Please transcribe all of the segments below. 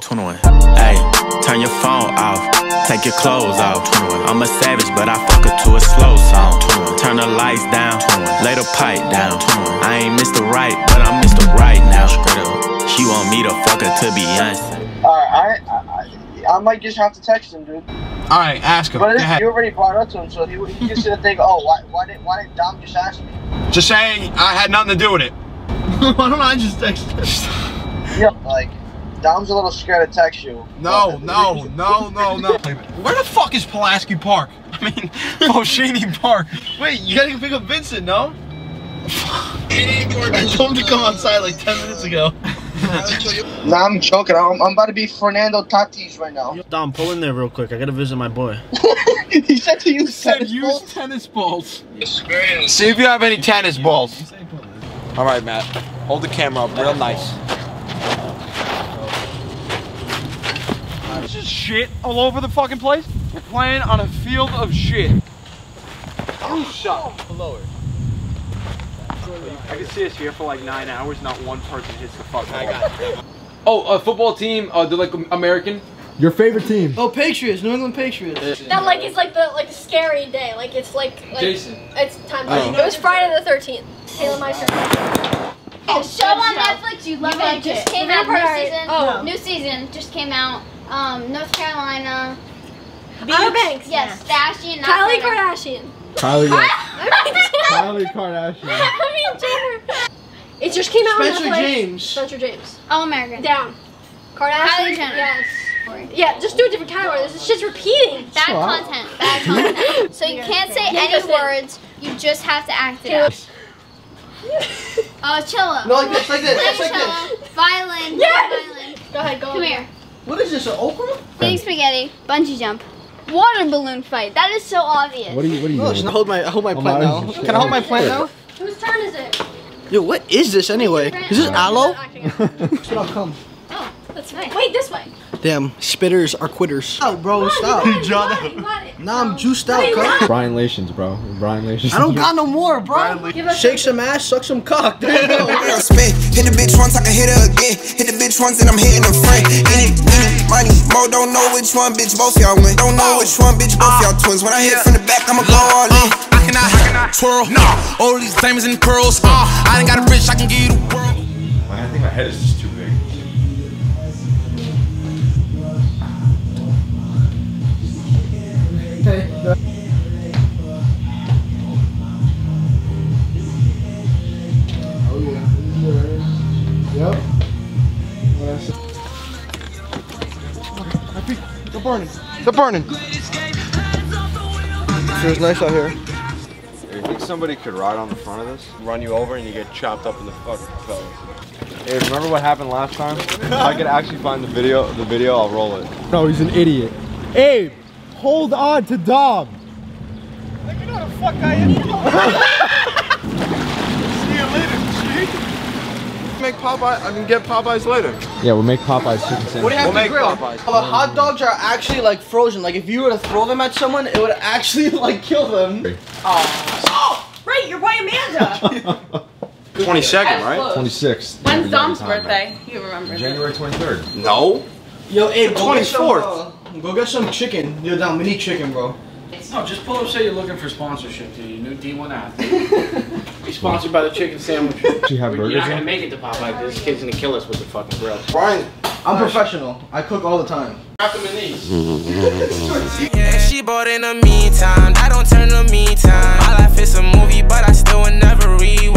21. Hey, turn your phone off. Take your clothes off. 21. I'm a savage, but I fuck her to a slow song. 21. Turn the lights down. 21. Lay the pipe down. 21. I ain't Mr. Right, but I'm Mr. Right now. Straight up. She want me to fuck her to Beyonce. Alright, I, I, I might just have to text him, dude. All right, ask him. But Go you already brought up to him, so he, he just gonna think, oh, why, why did, why did Dom just ask me? Just say I had nothing to do with it. Why don't I just text him? Yeah, like, Dom's a little scared to text you. No, no, no, no, no. Where the fuck is Pulaski Park? I mean, Foschini Park. Wait, you gotta pick up Vincent, no? I told him to come outside like 10 minutes ago. Nah, I'm joking. I'm, I'm about to be Fernando Tatis right now. Dom, pull in there real quick. I gotta visit my boy. he said to use Said tennis use balls. tennis balls. See if you have any tennis balls. All right, Matt. Hold the camera up real nice. There's just shit all over the fucking place. We're playing on a field of shit. You shut. Lower. I can see us here for like nine hours. Not one person hits the fucking ball. Oh, a football team. Uh, they're like American. Your favorite team? Oh, Patriots, New England Patriots. That like it's like the like scary day. Like it's like, like Jason. It's time. Oh. It was Friday the thirteenth. Taylor Meister. A show on Netflix you love You it just came out. New season. oh. New season just came out. Um, North Carolina. Outer Banks. Yes, Kardashian. not Kylie Kardashian. Kardashian. Kylie. I Kylie Kardashian. mean Jenner. It just came out Spencer on Netflix. James. Spencer James. All American. Down. Kardashian. Kylie Jenner. Yes. Yeah, just do a different category. This is shit's repeating. Bad content. Bad content. so you can't say Yeah, any just it. words. You just have to act it out. Uh, cello. No, like this, like this, like this. Violin. Yes! Violin. Go ahead, go. Come here. What is this, an okra? Big spaghetti. Bungee jump. Water balloon fight. That is so obvious. What are you? What are you No, doing? I hold my, hold my Oh, plant mine now. Can I hold my plant now? Whose turn is it? Yo, what is this anyway? Is this aloe? Acting out. I'll come. Oh, that's nice. Wait, this way. Damn, spitters are quitters. Oh, bro, stop. You got it. You got it. Nah, I'm juiced out, No, you cuz. Brian Lations, bro. Brian Lations. I don't got no more, bro. Give us Shake some ass, suck some cock. There you go. Girl, spit. Hit the bitch once, I can hit her again. Hit the bitch once, and I'm hitting her friend. Any, any, money, mo, don't know which one, bitch, both y'all win. Don't know which one, bitch, both y'all twins. When I hit from the back, I'ma go all in. I cannot, I cannot twirl. No, all these diamonds and pearls. Uh, I ain't got a bitch, I can give you the world. I think my head is just too big. Burning. They're burning. Feels nice out here. You think somebody could ride on the front of this, run you over, and you get chopped up in the fucking? Hey, remember what happened last time? if I could actually find the video, the video, I'll roll it. No, he's an idiot. Abe, hold on to Dom. Make Popeye, I mean, get Popeyes later. Yeah, we'll make Popeyes chicken What do you have We'll to make grill? Popeyes. The hot dogs are actually like frozen. Like if you were to throw them at someone, it would actually like kill them. Oh, right, you're by Amanda. 22nd, right? 26th. When's Dom's birthday? You remember. January 23rd. No. Yo, Abe, go get some, 24th. uh, go get some chicken. Yo, down, we need chicken, bro. No, just pull up say you're looking for sponsorship to your new D1 athlete. Be sponsored by the chicken sandwich. Do you have burgers? You're burgers? not gonna make it to Popeye this kid's gonna kill us with the fucking grill. Brian, I'm professional. I cook all the time. Wrap them in these. Yeah, she bought in the meantime. I don't turn the meantime. My life is a movie, but I still would never rewind.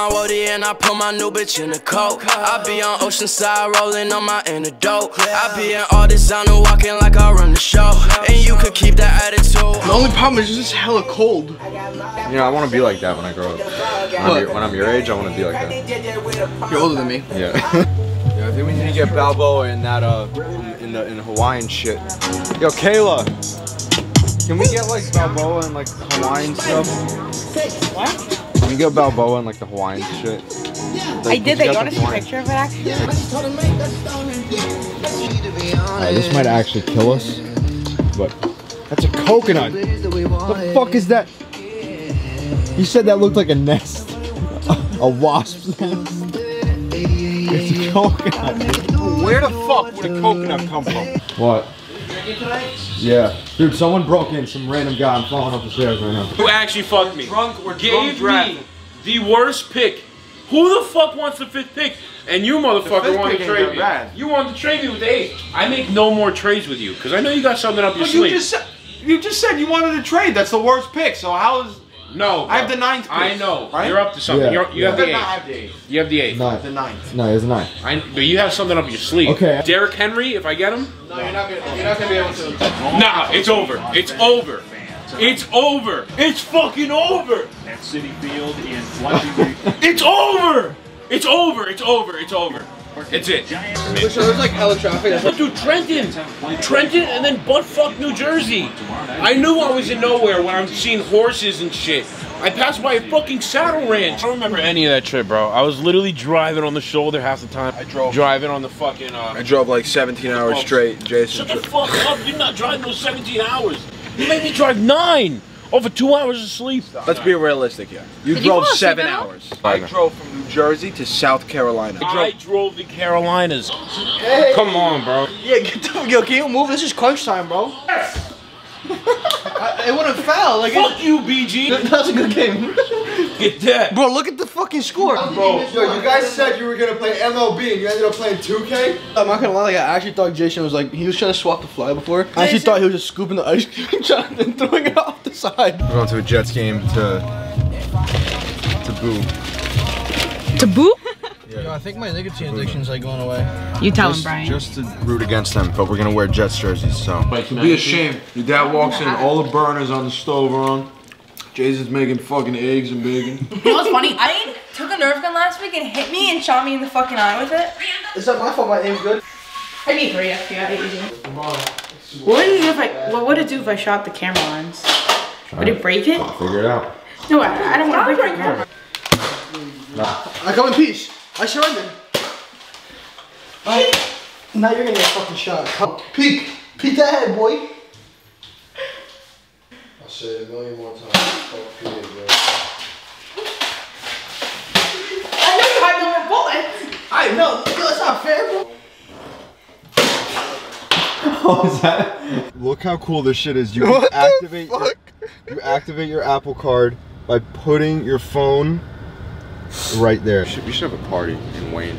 My woody and I put my new bitch in the coat. I be on Oceanside rolling on my antidote. I be in all designer walking like I run the show. And you could keep that attitude. The only problem is it's just hella cold. You know, I want to be like that when I grow up. When I'm, your, when I'm your age, I want to be like that. You're older than me. Yeah. yeah. I think we need to get Balboa in that uh in the in Hawaiian shit. Yo, Kayla. Can we get like Balboa and like Hawaiian stuff? What? Can we get Balboa and like the Hawaiian shit? I did that. You want to see a picture of it actually? Alright, uh, this might actually kill us, but that's a coconut. The fuck is that? You said that looked like a nest. A wasp's nest. It's a coconut. Where the fuck would a coconut come from? What? Yeah. Dude, someone broke in. Some random guy. I'm falling up the stairs right now. Who actually fucked me? Drunk, we're Gave drunk me drafting. the worst pick. Who the fuck wants the fifth pick? And you motherfucker want to trade me. bad. You want to trade me with the eighth. I make no more trades with you because I know you got something up your But you sleeve. just you just said you wanted to trade. That's the worst pick. So how is no? I have the ninth pick. I know. Right? You're up to something. Yeah, You're, you yeah. have the I eighth. have the eighth. You have the eighth. Nine. The ninth. No, it's nine. I, but you have something up your sleeve. Okay. Derrick Henry, if I get him, No, you're not gonna. You're not gonna be able to. nah, it's over. It's over. It's over. It's fucking over. At Citi Field in Flushing. It's over. It's over. It's over. It's over. It's it. So there's like hella traffic. That's But dude, Trenton, Trenton, and then buttfuck New Jersey. I knew I was in nowhere when I'm seeing horses and shit. I passed by a fucking saddle ranch. I don't remember any of that shit, bro. I was literally driving on the shoulder half the time. I drove driving on the fucking. Uh, I drove like 17 hours straight, Jason. Shut the fuck up! You're not driving those 17 hours. You made me drive nine over two hours of sleep. Let's be realistic here. You Did drove fall asleep seven hours. I drove from New Jersey to South Carolina. I drove the Carolinas. Come on, bro. Yeah, get the, yo, can you move? This is crunch time, bro. I, it wouldn't foul. Like Fuck you, BG. That was a good game. Get that. Bro, look at the fucking score. Bro, Yo, you guys said you were gonna play MLB and you ended up playing 2K? I'm not gonna lie, like, I actually thought Jason was like, he was trying to swap the fly before. I actually thought he was just scooping the ice cream and throwing it off the side. We're going to a Jets game to to boo. To boot? Yo, I think my nicotine addiction's like going away. You tell him, Brian. just to root against them, but we're gonna wear Jets jerseys, so. It'd be a shame. Your dad walks in, all the burners on the stove are on. Jason's making fucking eggs and bacon. You know what's funny? I took a Nerf gun last week and hit me and shot me in the fucking eye with it. It's not my fault, my aim's good. I need three FBI agents. What would it do if I? What would it do if I shot the camera lens? Would it break it? Figure it out. No, I, I don't want to break the camera. I come in peace. I surrender. Alright. Now you're gonna get fucking shot. Come- Peek. Peek that head, boy. I'll say it a million more times. Fuck PA, bro. I know you have no more bullets. I know. That's not fair, bro. What was that? Look how cool this shit is. You can What the activate your, you activate your Apple Card by putting your phone right there. We should, we should have a party in Wayne.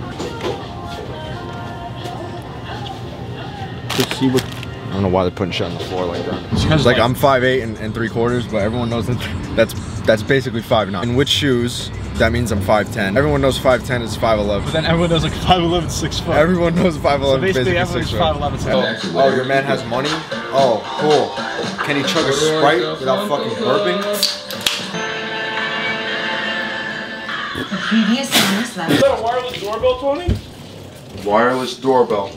to see what. I don't know why they're putting shit on the floor like that. It's like I'm 5'8 and, and 3 quarters, but everyone knows that that's that's basically 5'9. In which shoes, that means I'm 5'10. Everyone knows 5'10 is 5'11. But then everyone knows like 5'11, 6 foot. Everyone knows 5'11 So is basically basically everyone's 6 foot. 5'11, 10. Oh, your man has money? Oh, cool. Can he chug a Sprite without fucking burping? Is that a wireless doorbell, Tony? Wireless doorbell.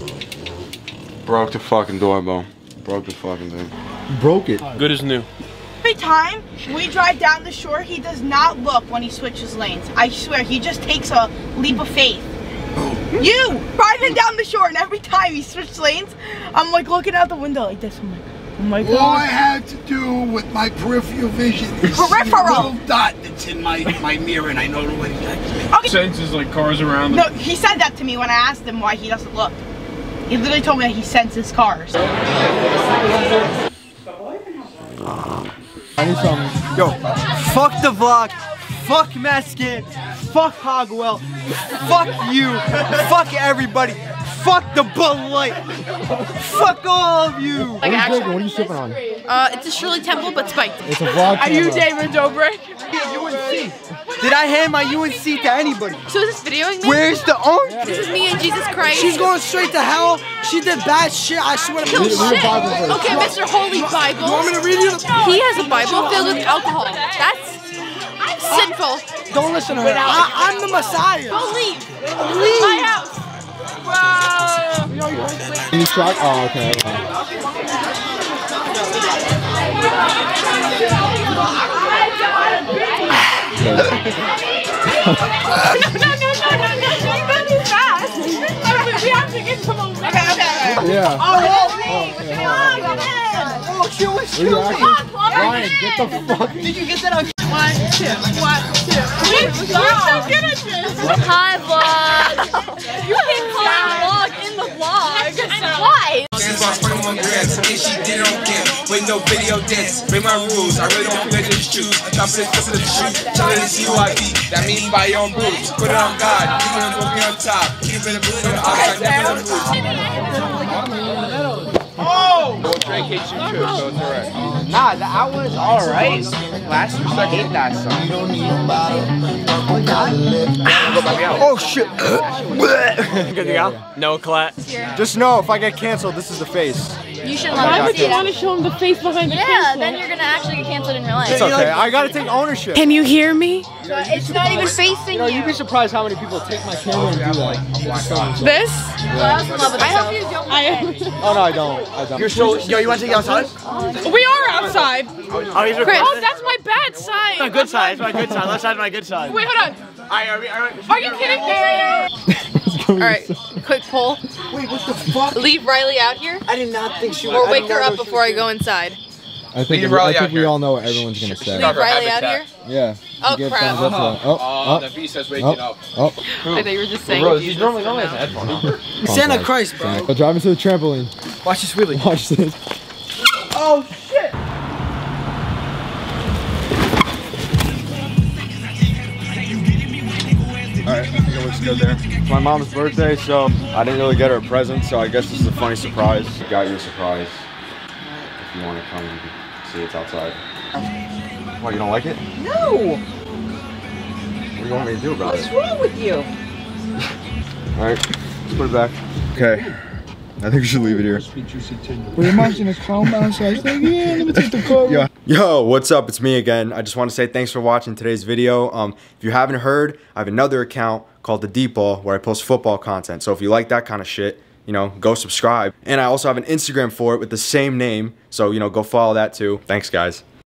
Broke the fucking doorbell. Broke the fucking thing. Broke it. Good as new. Every time we drive down the shore, he does not look when he switches lanes. I swear, he just takes a leap of faith. You driving down the shore, and every time he switches lanes, I'm like looking out the window like this. I'm like, my god. All I had to do with my peripheral vision is see a Peripheral. little dot that's in my, my mirror and I know what it is. Okay. Senses like cars around. No, he said that to me when I asked him why he doesn't look. He literally told me that he senses cars. I need some. Yo, fuck the vlog. Fuck Mexican. Fuck Hogwell. Fuck you. fuck everybody. Fuck the Bud Light. Fuck all of you. What are you drinking? What are you sipping on? Uh, it's a Shirley Temple, but spiked. It's a vlog Are you. David Dobrik? UNC. Did I hand my UNC to anybody? So is this videoing me? Where's the orange? This is me and Jesus Christ. She's going straight to hell. She did bad shit. I swear to Kill Read- read the shit. Okay, Mr. Holy Bible. You want me to read you? He has a Bible filled with alcohol. That's sinful. Don't listen to her. I, I'm the Messiah. Don't leave. Leave. My house. You track? Oh, okay. okay. no, no, no, no, no, no. You got too fast. We have to get some. Okay, okay, okay. Yeah. Oh, okay, on. oh, Plumber. Ryan, get the fuck. Did you get that on One, two, one, two. You're so good at this. Hi, vlog. 21 grams, and she did it on cam. With no video dance, break my rules. I really don't wear these shoes. Top of the top of the shoe. Tell her it's UIB. That means buy your own boots. Put it on God. You gonna go be on top. Keep it in the blue. Outside, never in the blue. Oh! Well, Drake hates you too, so it's alright. Nah, that was alright. Last week I hate that song. Oh shit. Good to go? No clap. Just know if I get canceled, this is the face. You should Why let would me you wanna show him the face behind the Yeah, then you're gonna actually get canceled in real life. It's okay. I gotta take ownership. Can you hear me? It's not even facing You know, you. you'd be surprised how many people take my camera and do like This? I also love it. I hope you don't. I Oh no, I don't. I don't. You're so, yo, you want to take it outside? We are outside. Oh, he's Chris, oh, that's my bad side. My good side, it's my good side. Left side's my good side. Wait, hold on. Alright, are we, are we, Are you kidding me? All right, quick poll. Wait, what the fuck? Leave Riley out here, I did not think she or wake her up before I go inside. I think, Leave we, I Riley out think we here. all know what everyone's gonna say. Leave Riley out here. Yeah. Oh, You give crap. thumbs up to that. Oh, Oh, oh, the V says waking oh, up. oh. I thought you were just saying. Bro, Jesus he's normally somehow. only has a headphone. Santa Christ, bro. Go drive into the trampoline. Watch this wheelie. Watch this. Oh, shit. Looks good there. It's my mom's birthday, so I didn't really get her a present, so I guess this is a funny surprise. You got you a surprise. If you want to come and see it's outside. What, you don't like it? No! What do you want me to do about What's it? What's wrong with you? Alright, let's put it back. Okay. I think we should leave it here. But imagine a clown mouse. I was like, yeah, let me take the car. Yo, yo, what's up? It's me again. I just want to say thanks for watching today's video. Um, if you haven't heard, I have another account called The Deep Ball where I post football content. So if you like that kind of shit, you know, go subscribe. And I also have an Instagram for it with the same name. So, you know, go follow that too. Thanks, guys.